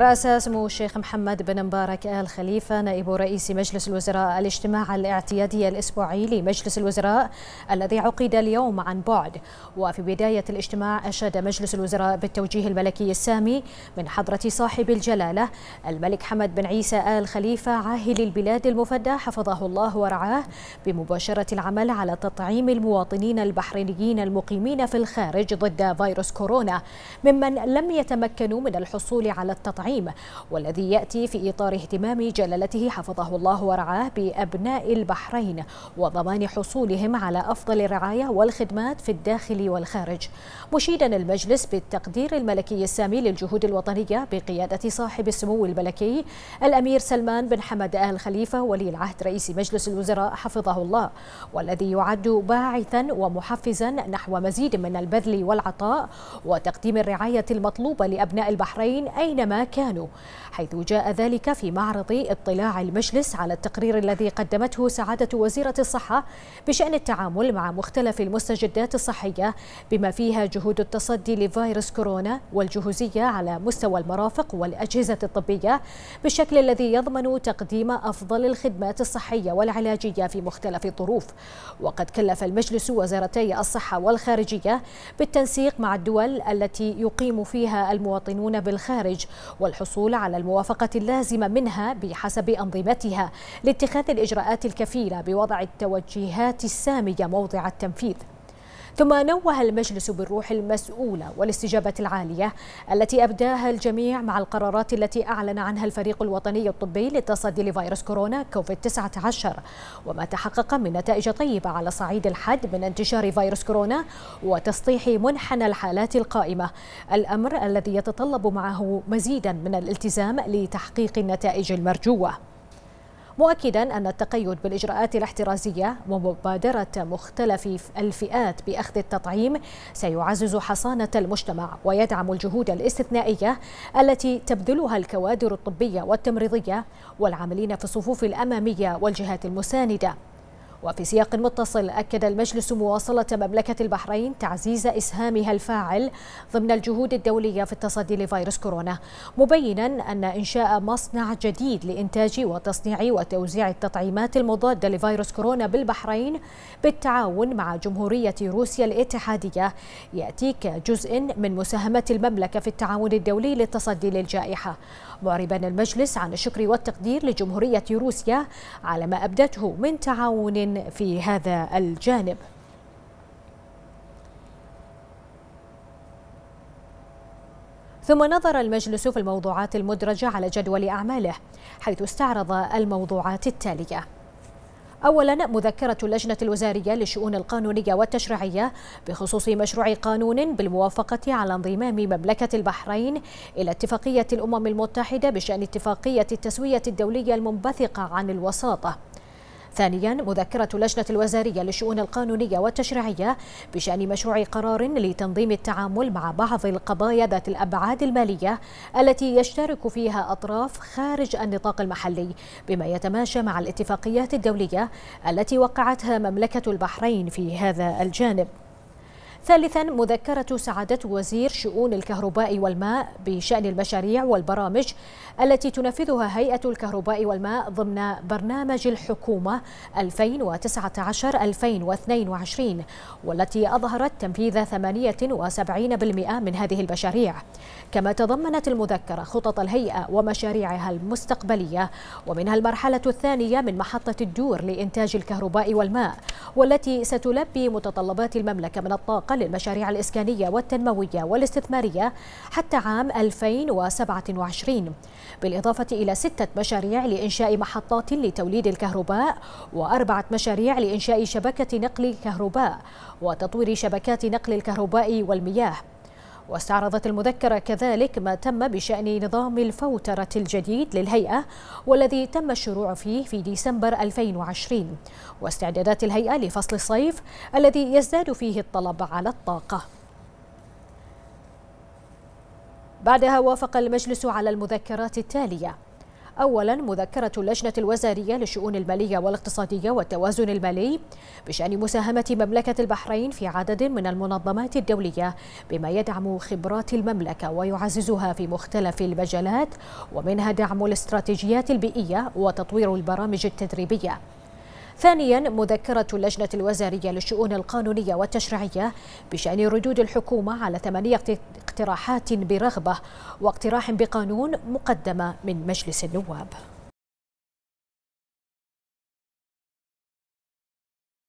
رأس سمو الشيخ محمد بن مبارك آل خليفة نائب رئيس مجلس الوزراء الاجتماع الاعتيادي الأسبوعي لمجلس الوزراء الذي عقد اليوم عن بعد. وفي بداية الاجتماع أشاد مجلس الوزراء بالتوجيه الملكي السامي من حضرة صاحب الجلالة الملك حمد بن عيسى آل خليفة عاهل البلاد المفدى حفظه الله ورعاه بمباشرة العمل على تطعيم المواطنين البحرينيين المقيمين في الخارج ضد فيروس كورونا ممن لم يتمكنوا من الحصول على التطعيم التطعيم والذي يأتي في إطار اهتمام جلالته حفظه الله ورعاه بأبناء البحرين وضمان حصولهم على أفضل الرعاية والخدمات في الداخل والخارج. مشيدا المجلس بالتقدير الملكي السامي للجهود الوطنية بقيادة صاحب السمو الملكي الأمير سلمان بن حمد آل خليفة ولي العهد رئيس مجلس الوزراء حفظه الله والذي يعد باعثا ومحفزا نحو مزيد من البذل والعطاء وتقديم الرعاية المطلوبة لأبناء البحرين أينما كانوا حيث جاء ذلك في معرض اطلاع المجلس على التقرير الذي قدمته سعادة وزيرة الصحة بشأن التعامل مع مختلف المستجدات الصحية بما فيها جهود التصدي لفيروس كورونا والجهوزية على مستوى المرافق والأجهزة الطبية بالشكل الذي يضمن تقديم أفضل الخدمات الصحية والعلاجية في مختلف الظروف. وقد كلف المجلس وزارتي الصحة والخارجية بالتنسيق مع الدول التي يقيم فيها المواطنون بالخارج والحصول على الموافقة اللازمة منها بحسب أنظمتها لاتخاذ الإجراءات الكفيلة بوضع التوجيهات السامية موضع التنفيذ. ثم نوه المجلس بالروح المسؤولة والاستجابة العالية التي أبداها الجميع مع القرارات التي أعلن عنها الفريق الوطني الطبي للتصدي لفيروس كورونا كوفيد 19 وما تحقق من نتائج طيبة على صعيد الحد من انتشار فيروس كورونا وتسطيح منحنى الحالات القائمة. الأمر الذي يتطلب معه مزيدا من الالتزام لتحقيق النتائج المرجوة. مؤكدا أن التقيد بالإجراءات الاحترازية ومبادرة مختلف الفئات بأخذ التطعيم سيعزز حصانة المجتمع ويدعم الجهود الاستثنائية التي تبذلها الكوادر الطبية والتمريضية والعاملين في الصفوف الأمامية والجهات المساندة. وفي سياق متصل أكد المجلس مواصلة مملكة البحرين تعزيز إسهامها الفاعل ضمن الجهود الدولية في التصدي لفيروس كورونا مبينا أن إنشاء مصنع جديد لإنتاج وتصنيع وتوزيع التطعيمات المضادة لفيروس كورونا بالبحرين بالتعاون مع جمهورية روسيا الاتحادية يأتي كجزء من مساهمة المملكة في التعاون الدولي للتصدي للجائحة. معربا المجلس عن الشكر والتقدير لجمهورية روسيا على ما أبدته من تعاون في هذا الجانب. ثم نظر المجلس في الموضوعات المدرجة على جدول أعماله حيث استعرض الموضوعات التالية. أولا مذكرة اللجنة الوزارية للشؤون القانونية والتشريعية بخصوص مشروع قانون بالموافقة على انضمام مملكة البحرين إلى اتفاقية الأمم المتحدة بشأن اتفاقية التسوية الدولية المنبثقة عن الوساطة. ثانيا مذكرة اللجنة الوزارية للشؤون القانونية والتشريعية بشأن مشروع قرار لتنظيم التعامل مع بعض القضايا ذات الأبعاد المالية التي يشترك فيها أطراف خارج النطاق المحلي بما يتماشى مع الاتفاقيات الدولية التي وقعتها مملكة البحرين في هذا الجانب. ثالثا مذكرة سعادة وزير شؤون الكهرباء والماء بشأن المشاريع والبرامج التي تنفذها هيئة الكهرباء والماء ضمن برنامج الحكومة 2019-2022 والتي أظهرت تنفيذ 78% من هذه المشاريع. كما تضمنت المذكرة خطط الهيئة ومشاريعها المستقبلية ومنها المرحلة الثانية من محطة الدور لإنتاج الكهرباء والماء والتي ستلبي متطلبات المملكة من الطاقة. للمشاريع الإسكانية والتنموية والاستثمارية حتى عام 2027 بالإضافة إلى ستة مشاريع لإنشاء محطات لتوليد الكهرباء وأربعة مشاريع لإنشاء شبكة نقل كهرباء وتطوير شبكات نقل الكهرباء والمياه. واستعرضت المذكرة كذلك ما تم بشأن نظام الفوترة الجديد للهيئة والذي تم الشروع فيه في ديسمبر 2020 واستعدادات الهيئة لفصل الصيف الذي يزداد فيه الطلب على الطاقة. بعدها وافق المجلس على المذكرات التالية. أولا مذكرة اللجنة الوزارية للشؤون المالية والاقتصادية والتوازن المالي بشأن مساهمة مملكة البحرين في عدد من المنظمات الدولية بما يدعم خبرات المملكة ويعززها في مختلف المجالات ومنها دعم الاستراتيجيات البيئية وتطوير البرامج التدريبية. ثانيا مذكرة اللجنة الوزارية للشؤون القانونية والتشريعية بشأن ردود الحكومة على ثمانية اقتراحات برغبة واقتراح بقانون مقدمة من مجلس النواب.